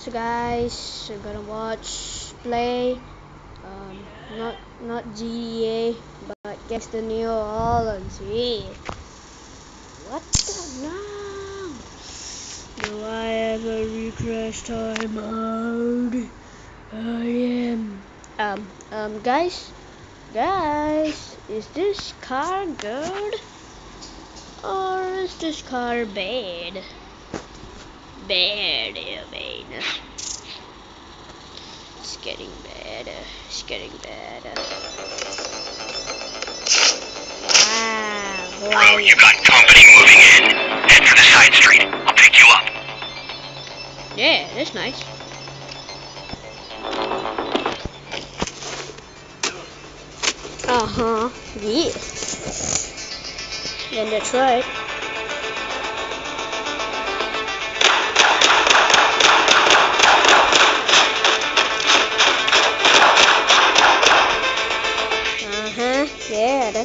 So guys, we're gonna watch play. Um, not not GTA but guess the New Orleans. Yeah. What the no? Do I ever recrash time mode? I am. Um, um, guys, guys, is this car good or is this car bad? Bad, I mean. It's getting better. It's getting better. Wow. Bro, you got company moving in. Head for the side street. I'll pick you up. Yeah, that's nice. Uh huh. Yeah. Then that's right.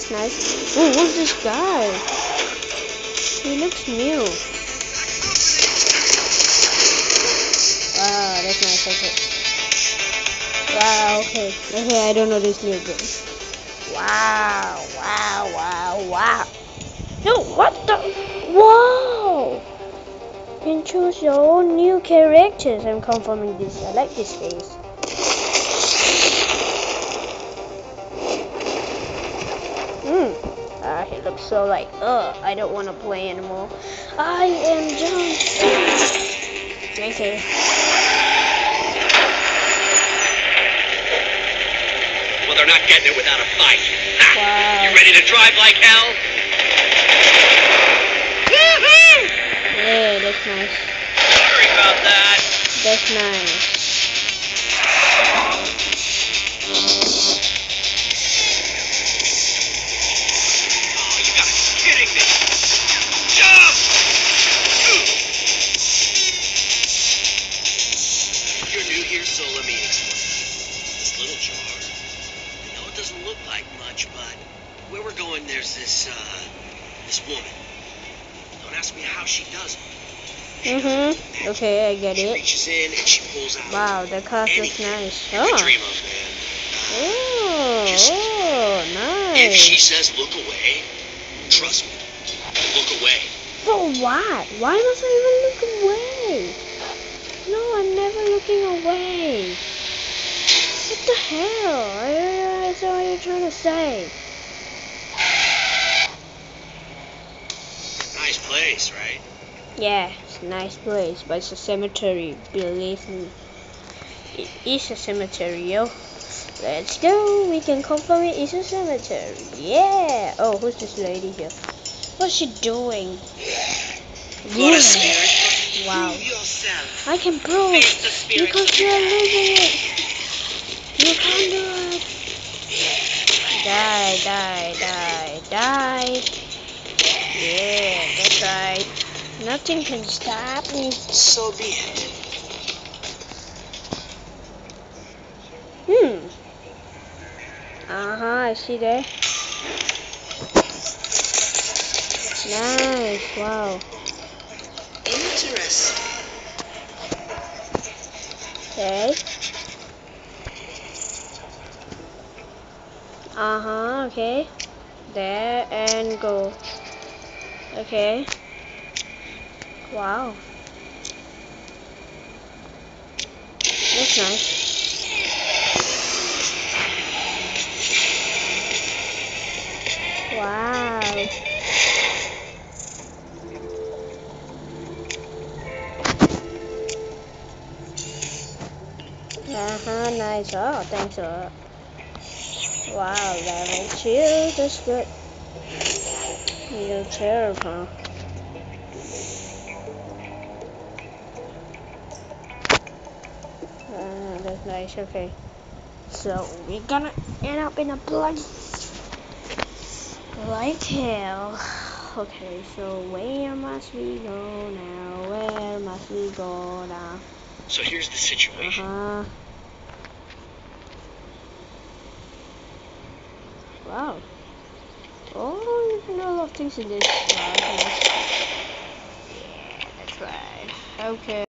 That's nice. Who's this guy? He looks new. Wow, that's nice. Okay. Wow. Okay. Okay. I don't know this new game. Wow. Wow. Wow. Wow. No. What the? Wow. You can choose your own new characters. I'm confirming this. I like this face. He so like, ugh, I don't want to play anymore. I am John. Okay. Well, they're not getting it without a fight. Ha! Wow. You ready to drive like hell? Yeah, that's nice. Sorry about that. That's nice. Doesn't look like much, but where we're going, there's this, uh, this woman. Don't ask me how she does it. She does it with Mhm. Okay, I get She it. reaches in and she pulls out Wow, the look anything nice. you Oh. dream of, man. Oh, Just- If she nice. says look away, trust me, look away. But why? Why must I even look away? No, I'm never looking away. What the hell? I don't understand what you're trying to say. Nice place, right? Yeah, it's a nice place, but it's a cemetery, believe me. It is a cemetery, yo. Let's go. We can confirm it is a cemetery. Yeah. Oh, who's this lady here? What's she doing? Spirit. Wow. I can prove Face the spirit. because you're living it. You can do it. Die, die, die, die. Yeah, that's right. Nothing can stop me. So be it. Hmm. Uh huh, I see there. Nice, wow. Interesting. Okay. Uh huh, okay. There and go. Okay. Wow. That's nice. Wow. Uh huh, nice. Oh, thanks a lot. Wow, level two. That's good. Wheelchair, huh? Uh, that's nice. Okay. So we're gonna end up in a blood like hell. Okay, so where must we go now? Where must we go now? So here's the Uh situation. huh. Wow. Oh, you can do a lot of things in this. Wow. Yeah, that's right. Okay.